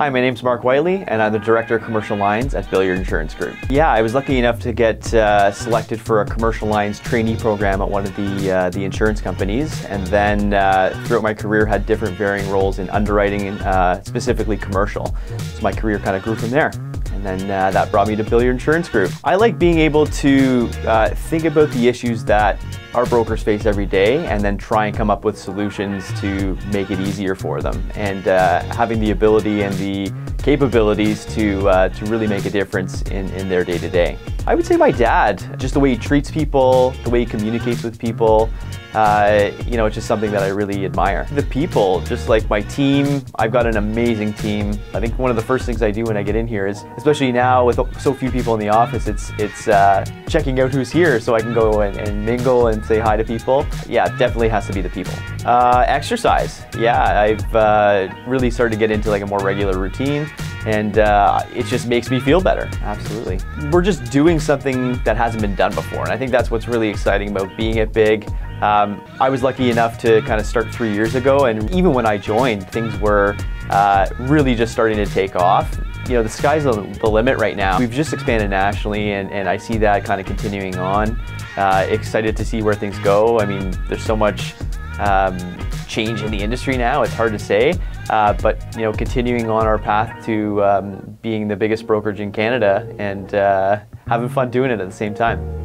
Hi, my name's Mark Whiteley, and I'm the Director of Commercial Lines at Billyard Insurance Group. Yeah, I was lucky enough to get uh, selected for a commercial lines trainee program at one of the uh, the insurance companies, and then uh, throughout my career had different varying roles in underwriting, uh, specifically commercial. So my career kind of grew from there. And then uh, that brought me to Billyard Insurance Group. I like being able to uh, think about the issues that our brokers face every day and then try and come up with solutions to make it easier for them. And uh, having the ability and the capabilities to, uh, to really make a difference in, in their day to day. I would say my dad, just the way he treats people, the way he communicates with people, uh, you know, it's just something that I really admire. The people, just like my team, I've got an amazing team. I think one of the first things I do when I get in here is, especially now with so few people in the office, it's it's uh, checking out who's here so I can go and, and, mingle and say hi to people. Yeah, definitely has to be the people. Uh, exercise, yeah, I've uh, really started to get into like a more regular routine and uh, it just makes me feel better. Absolutely. We're just doing something that hasn't been done before, and I think that's what's really exciting about being at BIG. Um, I was lucky enough to kind of start three years ago, and even when I joined, things were uh, really just starting to take off. You know, the sky's the, the limit right now. We've just expanded nationally, and, and I see that kind of continuing on. Uh, excited to see where things go. I mean, there's so much um, change in the industry now. It's hard to say, uh, but you know, continuing on our path to um, being the biggest brokerage in Canada and uh, having fun doing it at the same time.